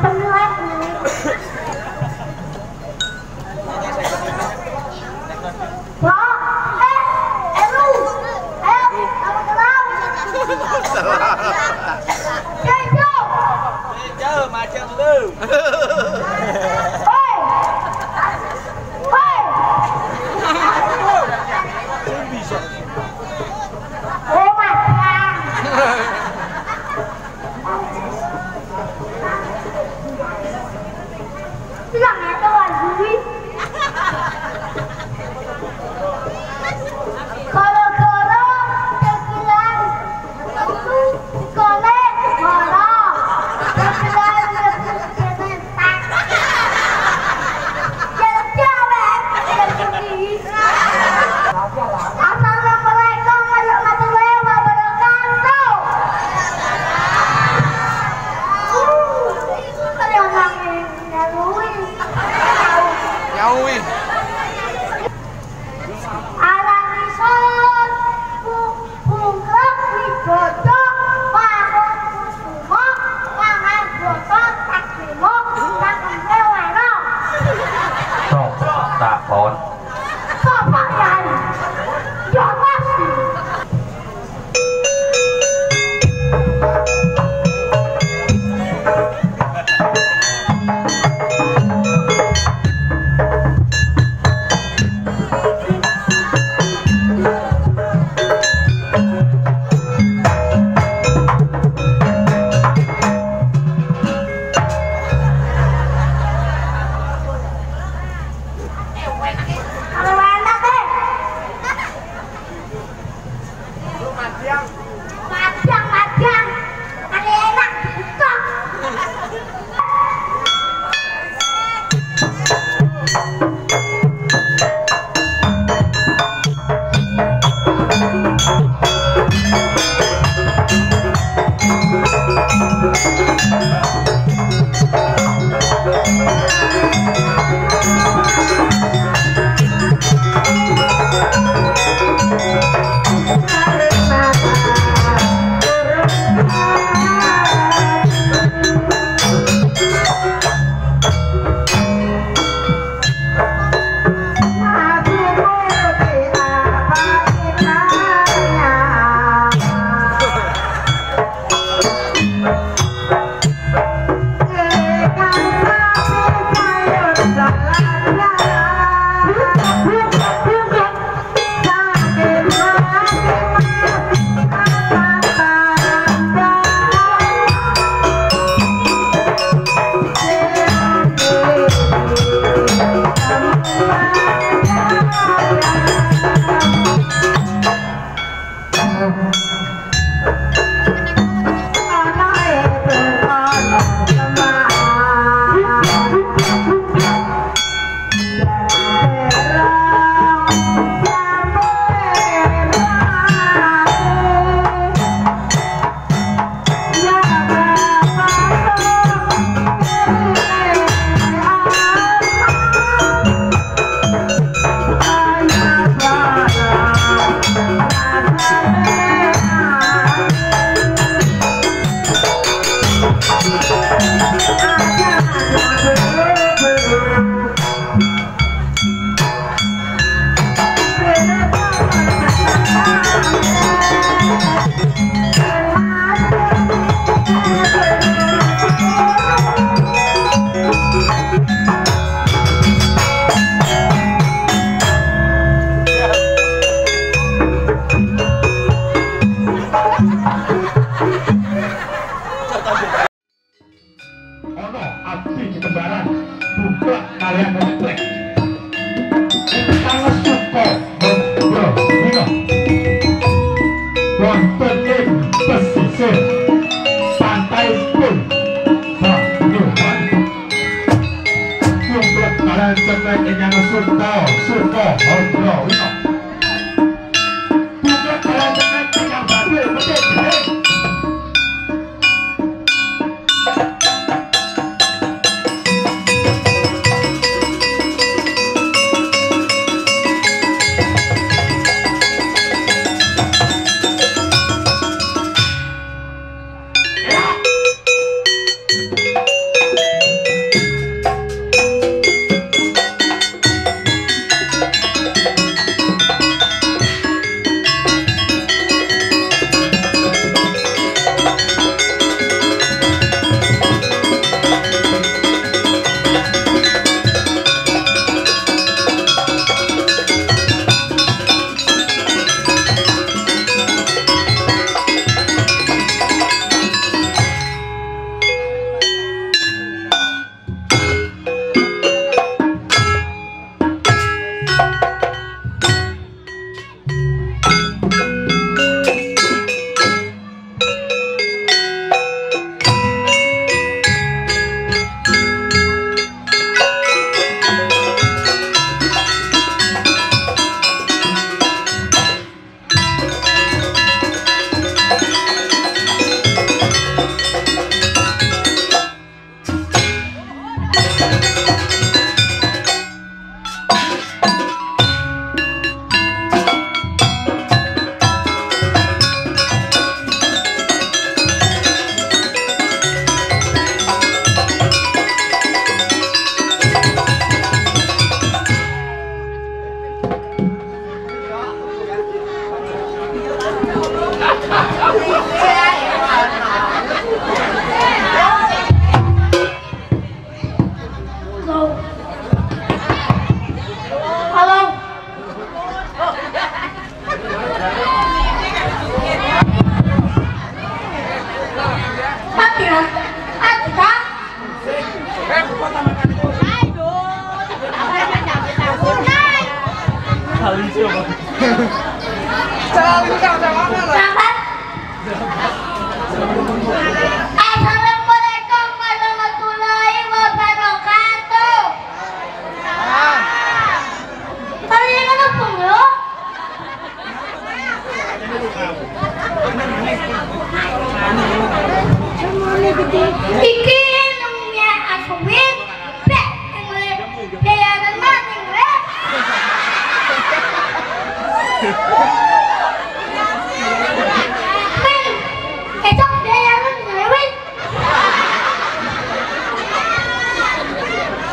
Gracias.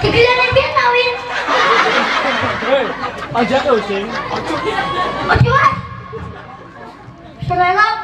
Thì cứ lên em biết tao đi Ê, ông chết rồi chị Ông chúa Ông chúa Sao lại lắm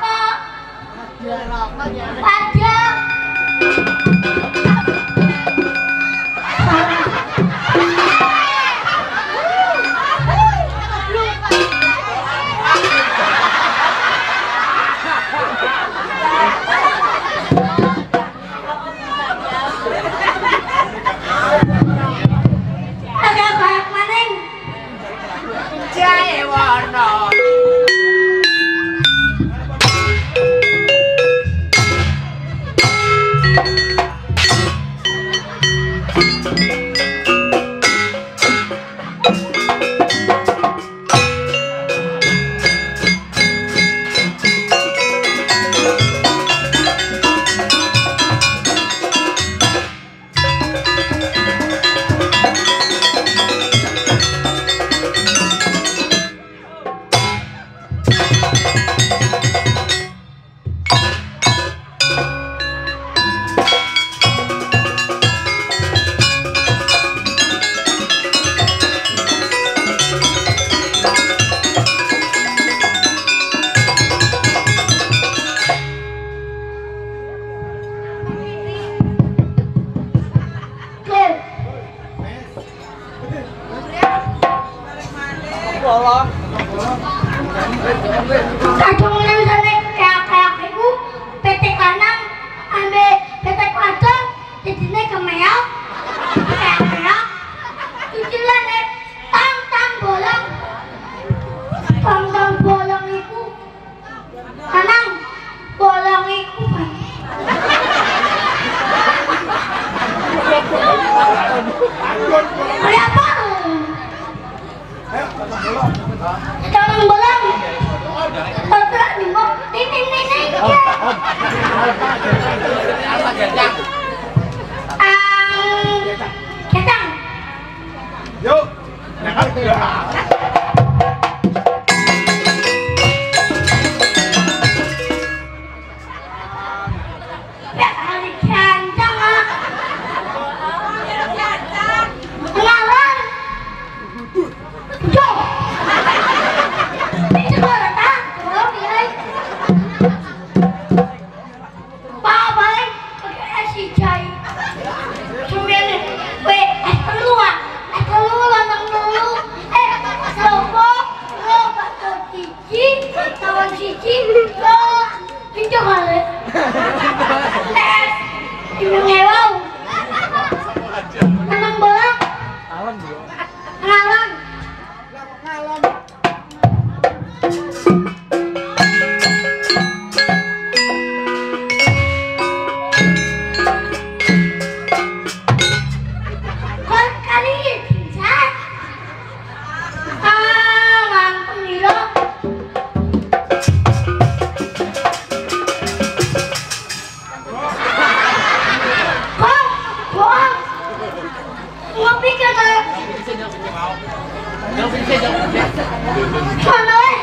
Con ơi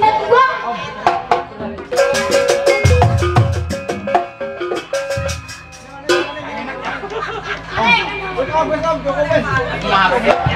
Mệt quá Ê Quên không, quên không, cho cô quên Mà quên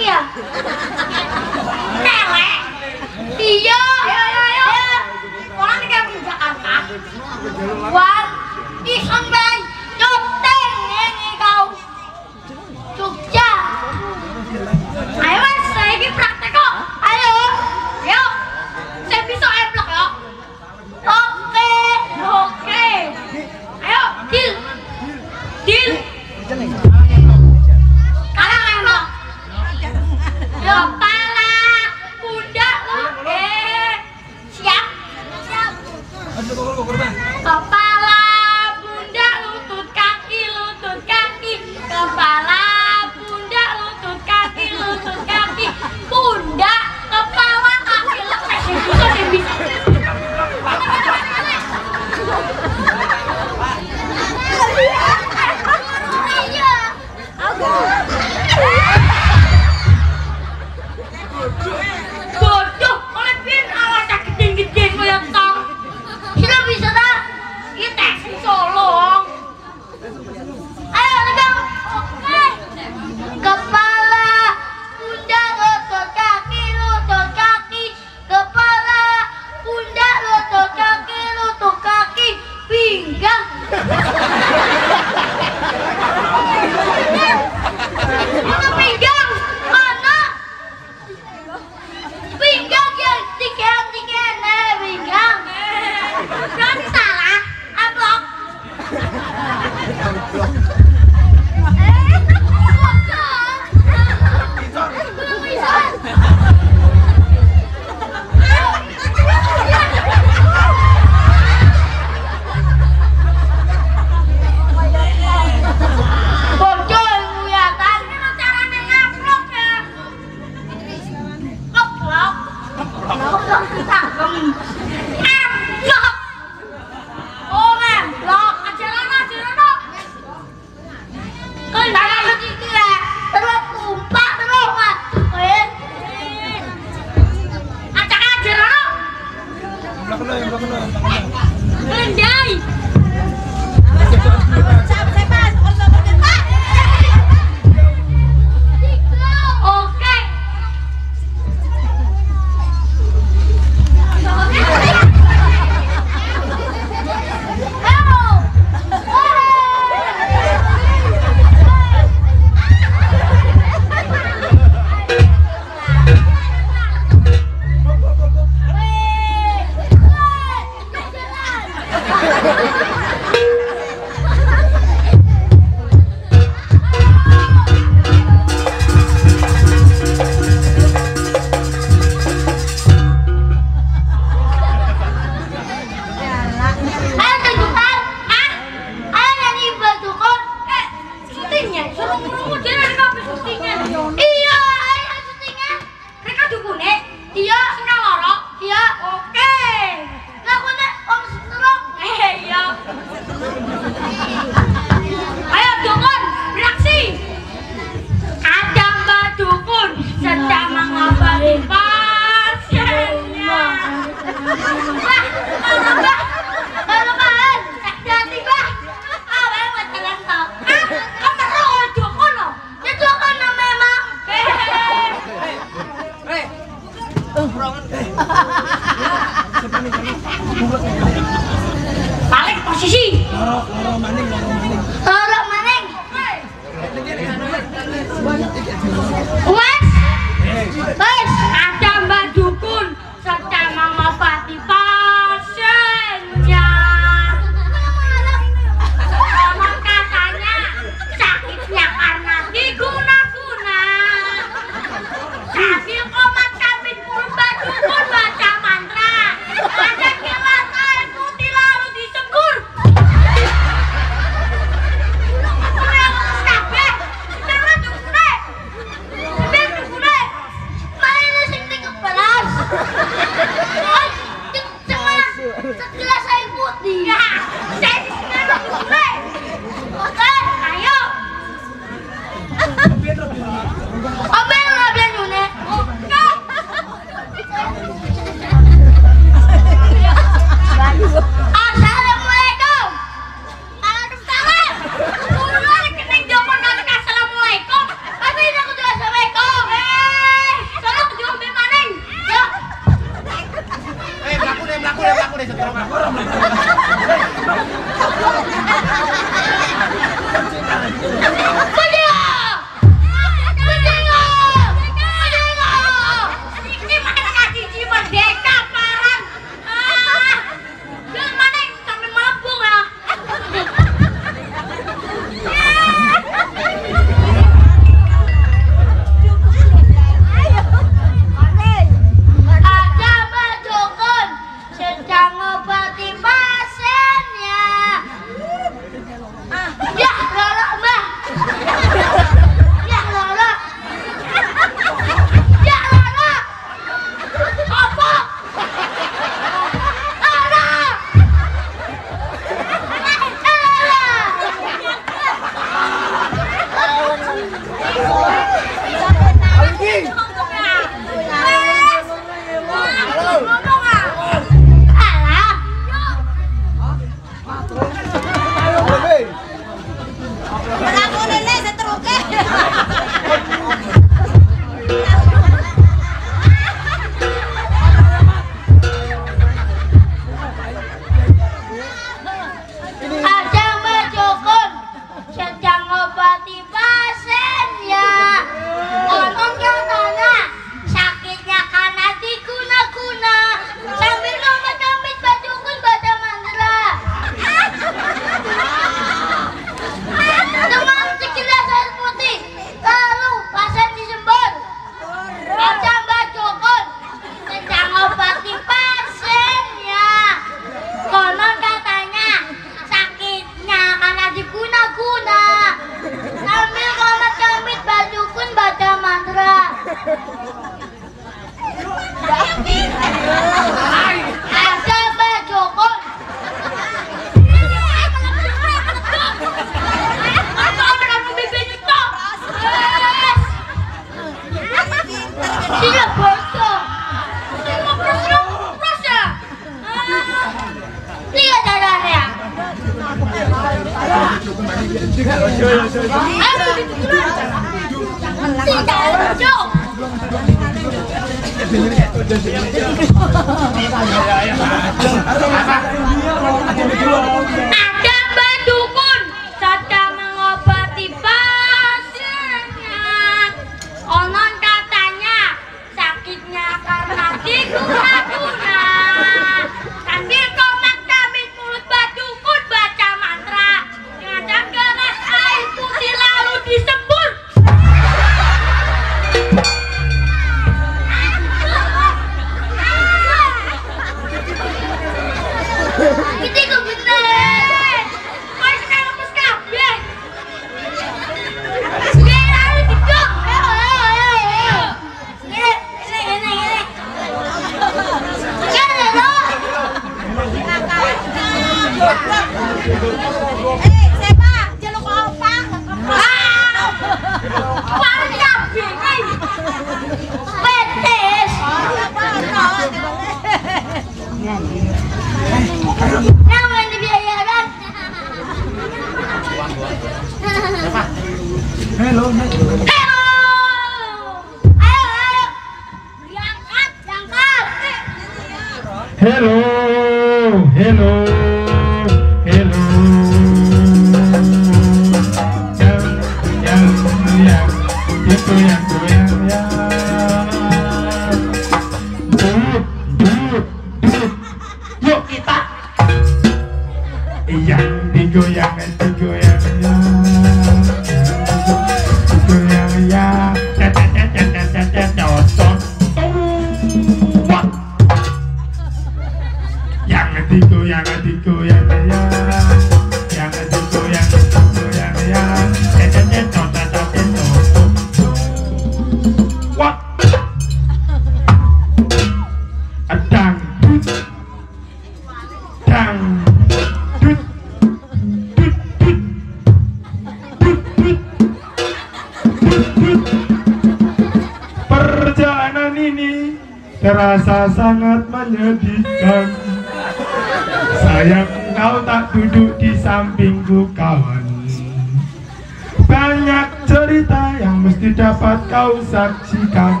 kau saksikan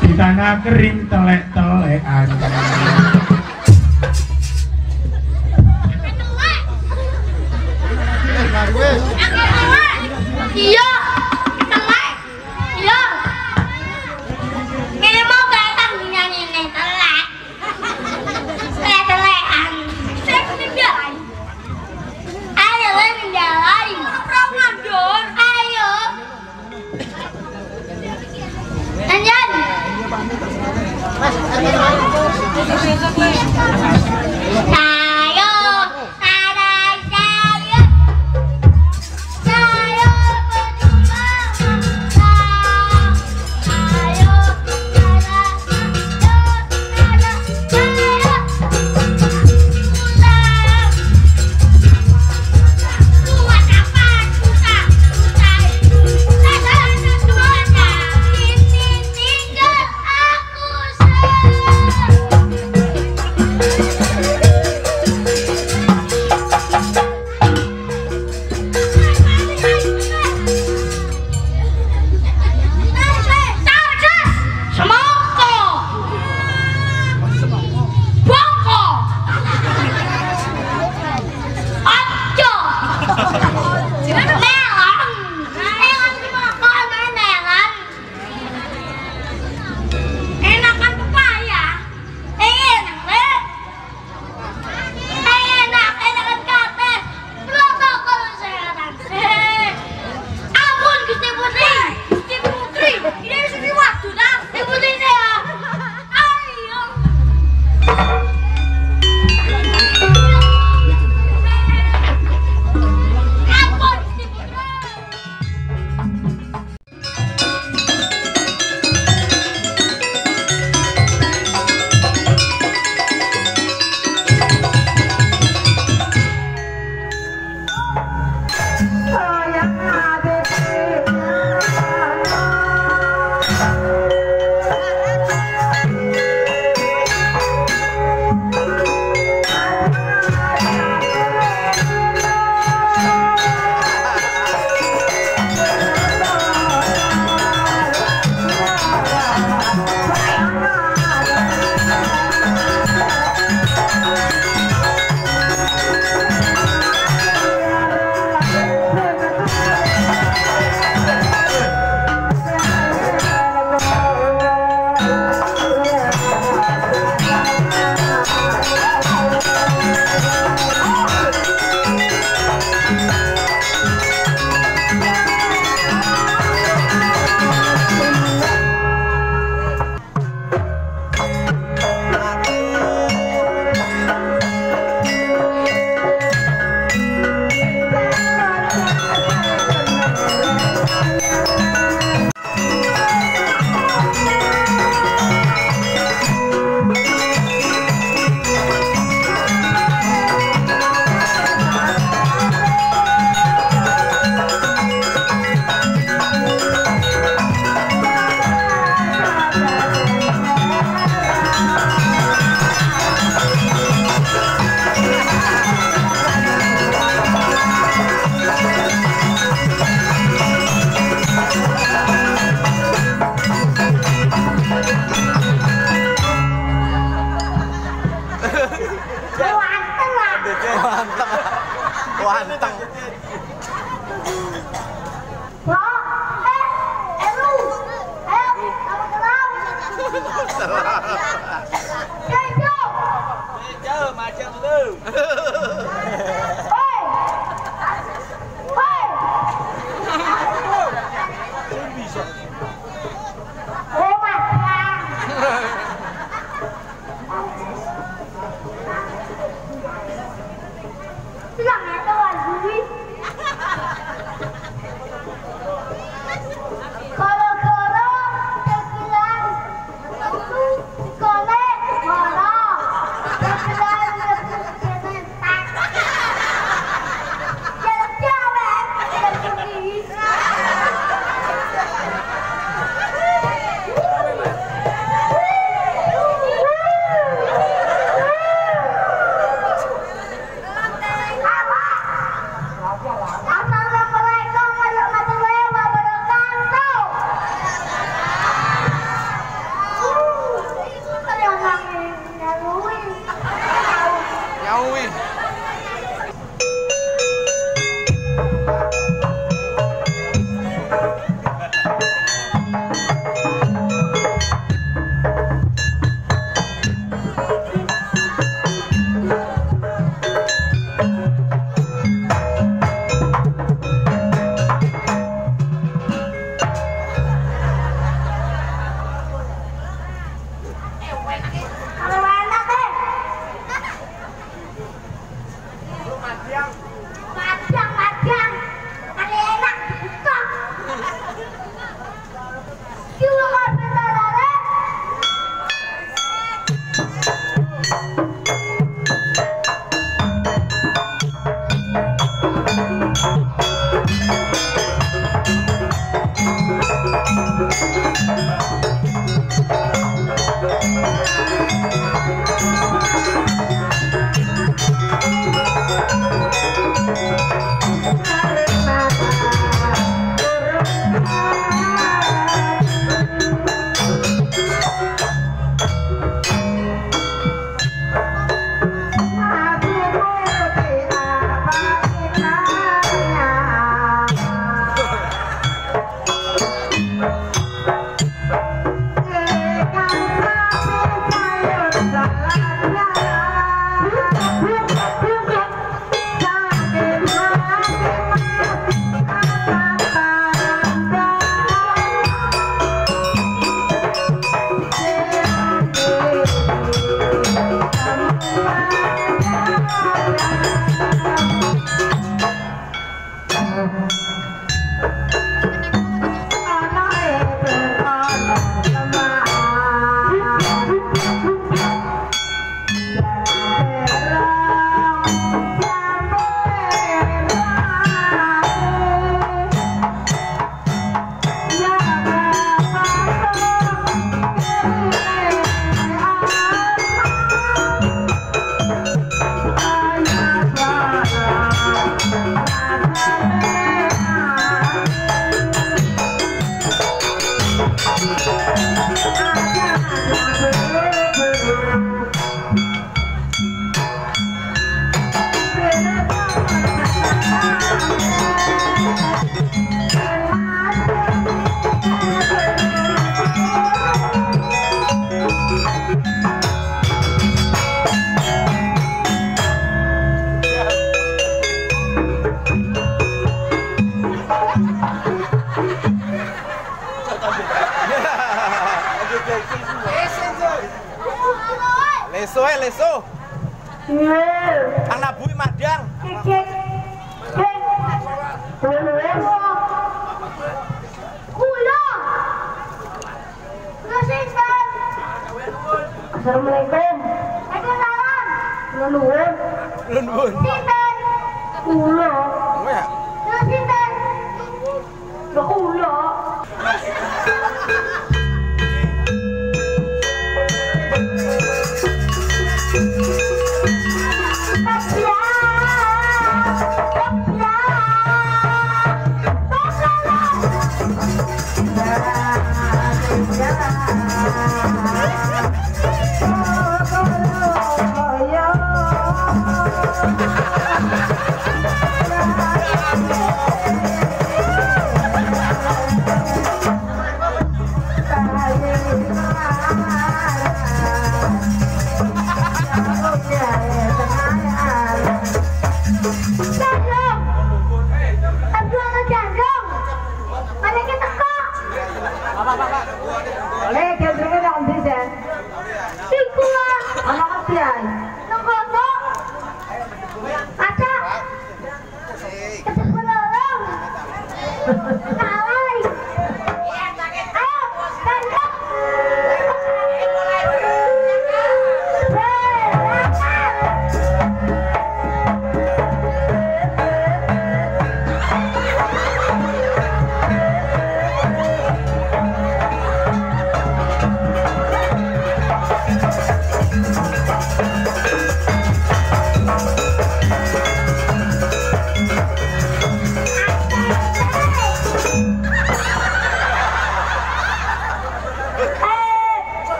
di tanah kering telek-telekan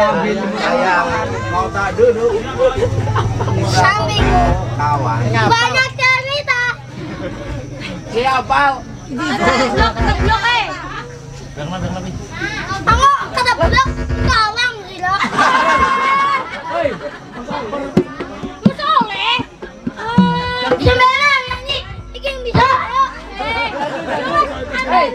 sambil sayang mau tak duduk sambil kawan banyak cerita siapa keblok eh aku keblok kawan gila Hey!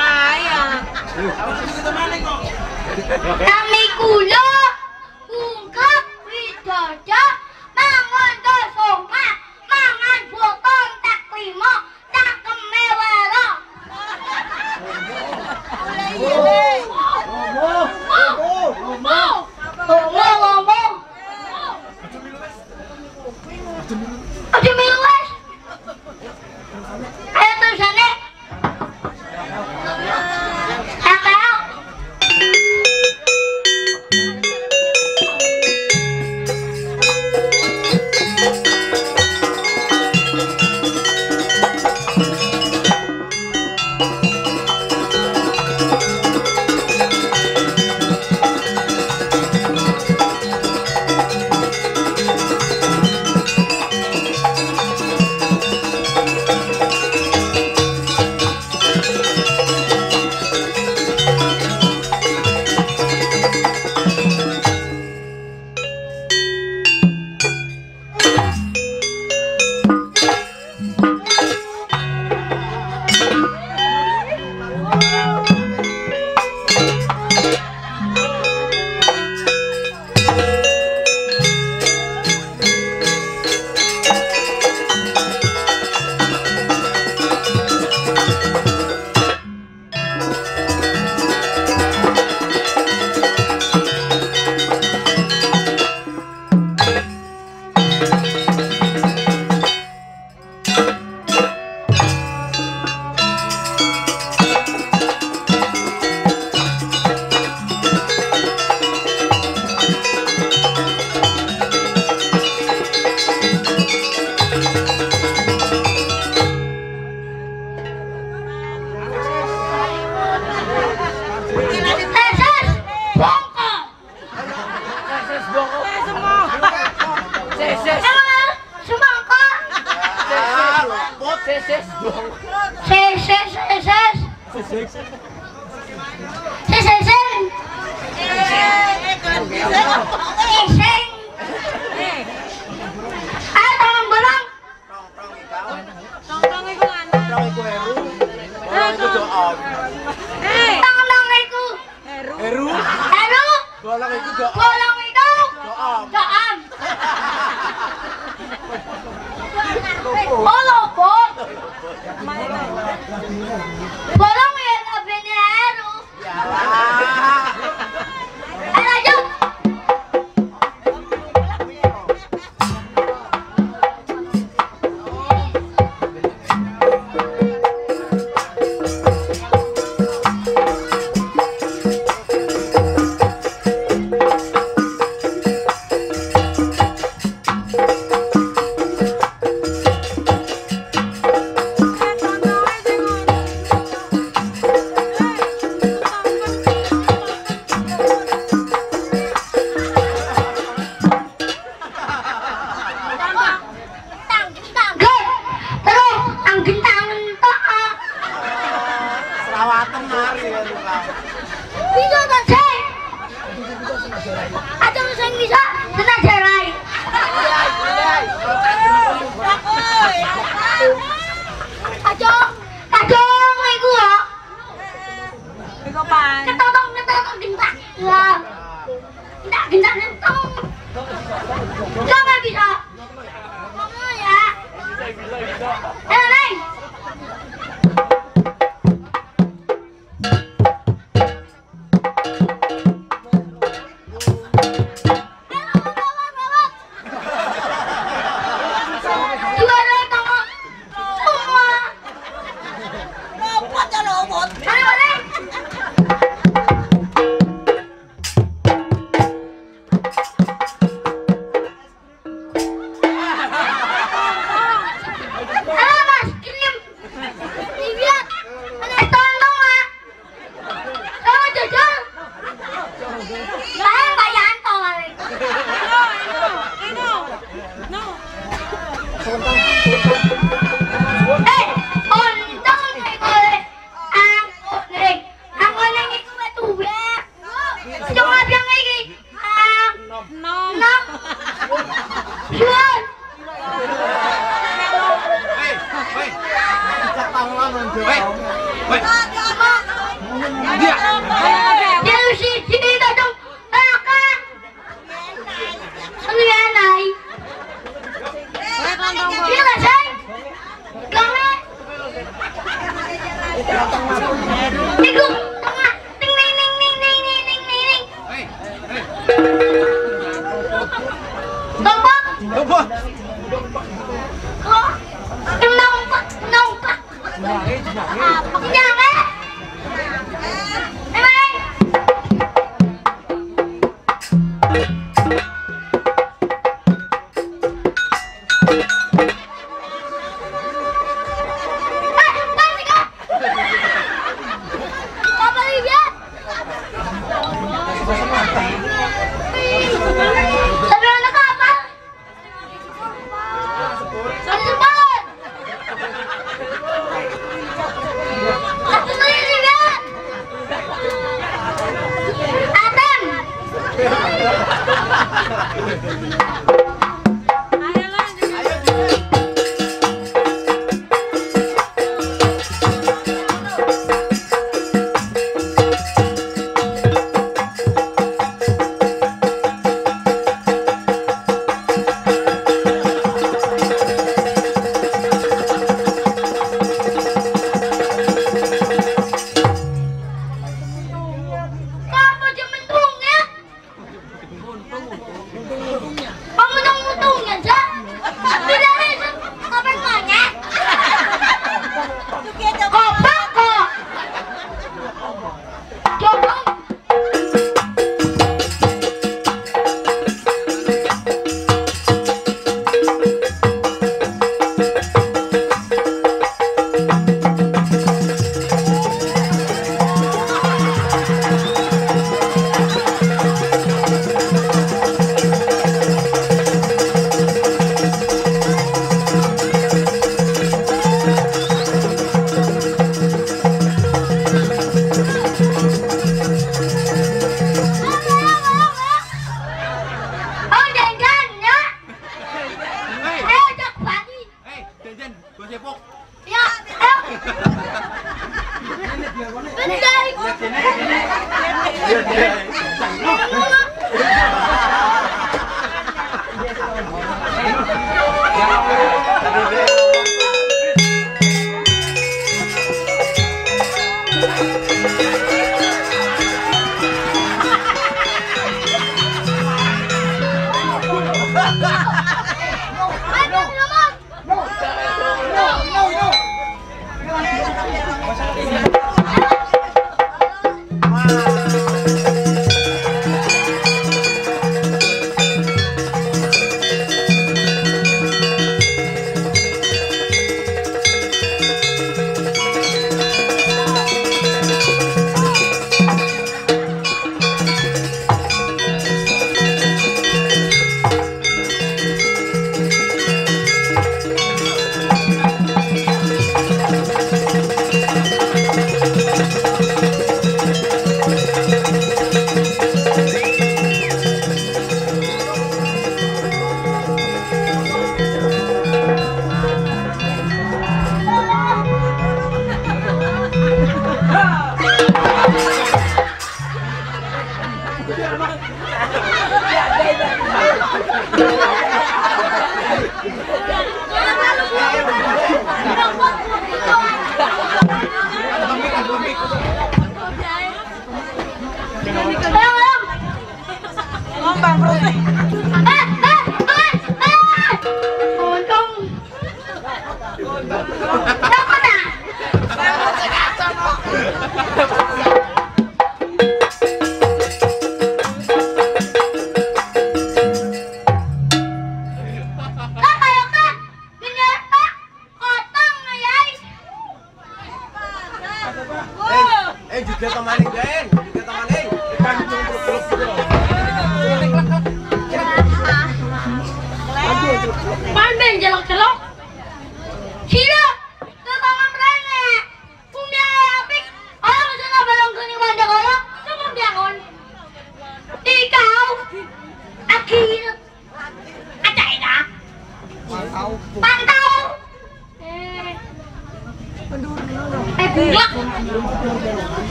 Kami kulo!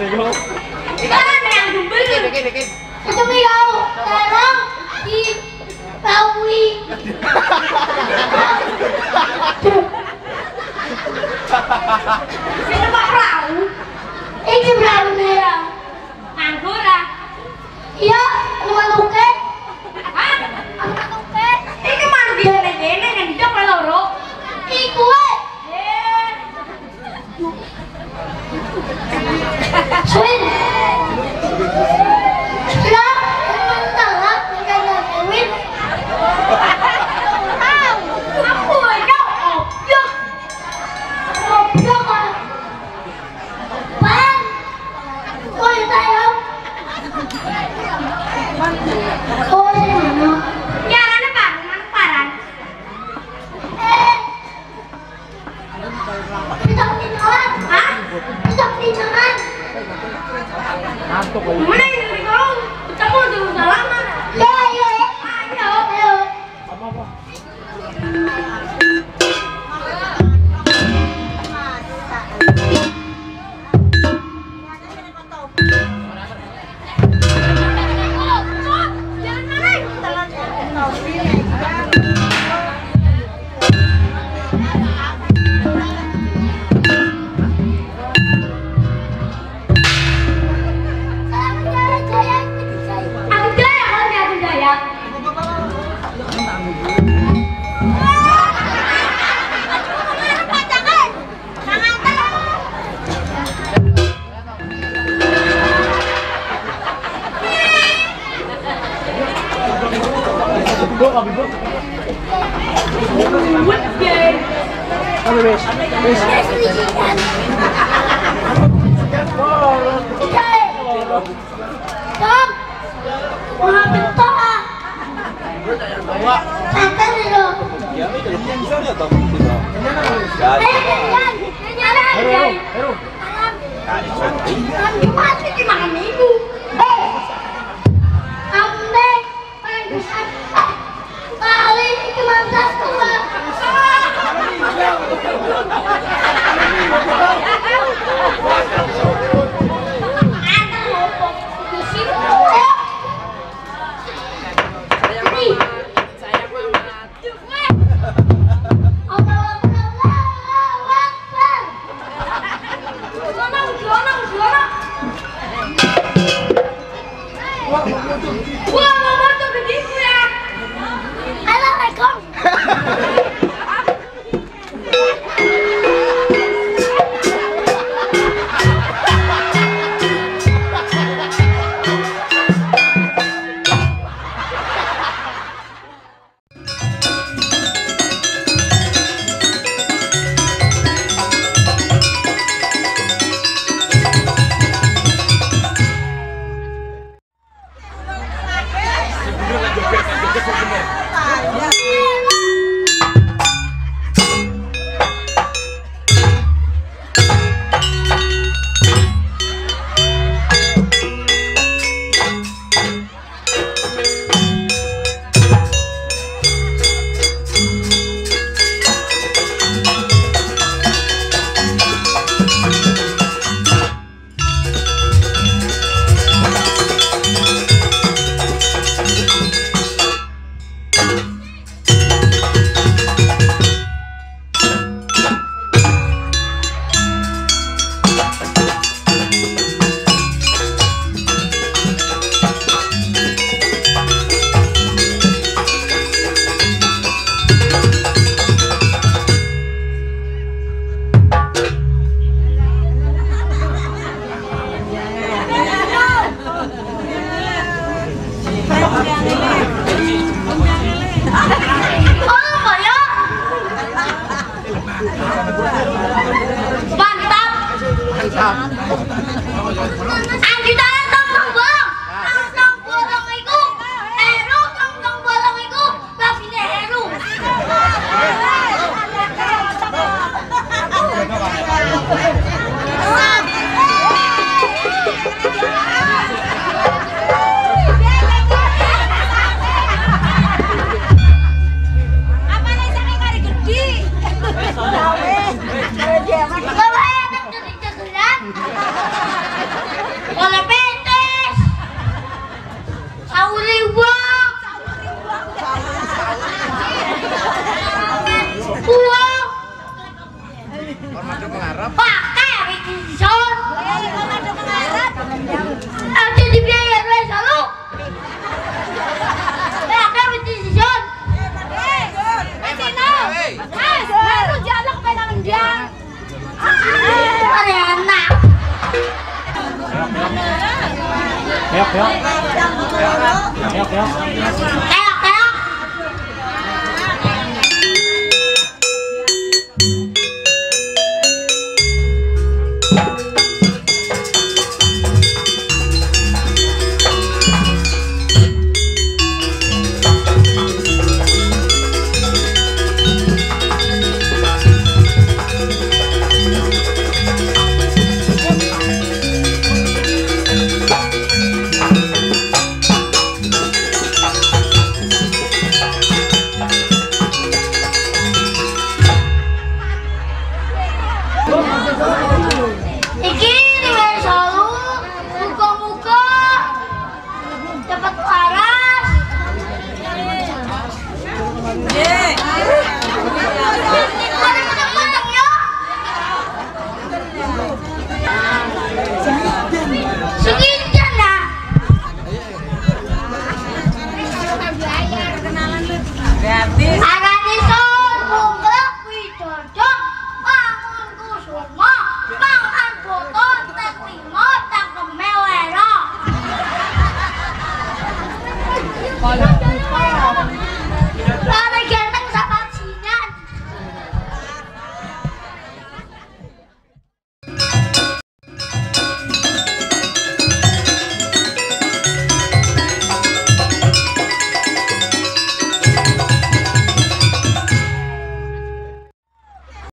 bego. Kita kan Itu mau di Pauwi.